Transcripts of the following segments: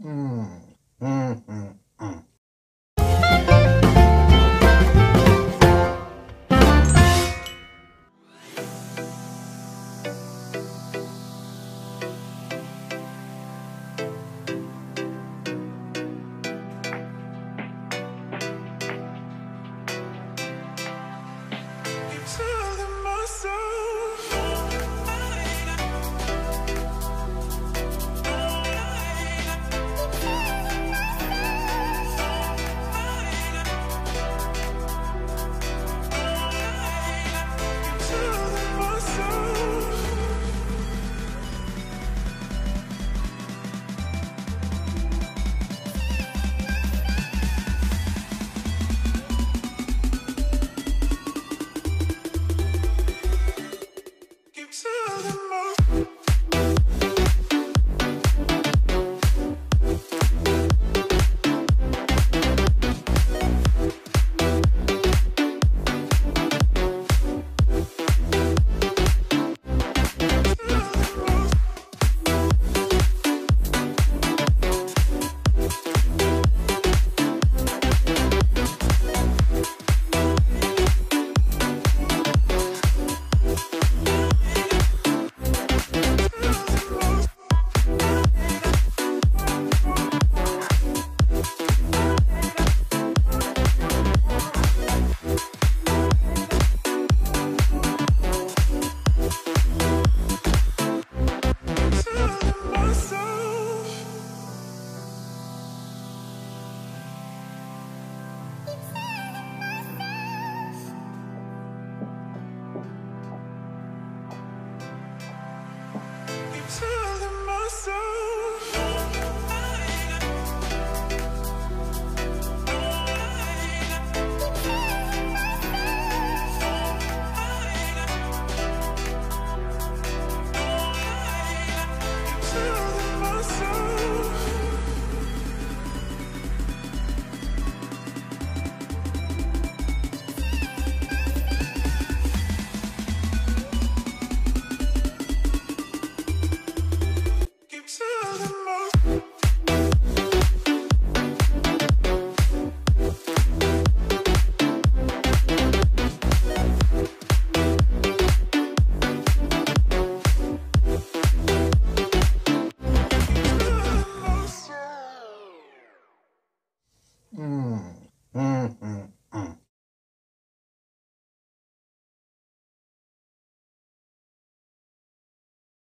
うん。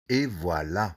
Et voilà.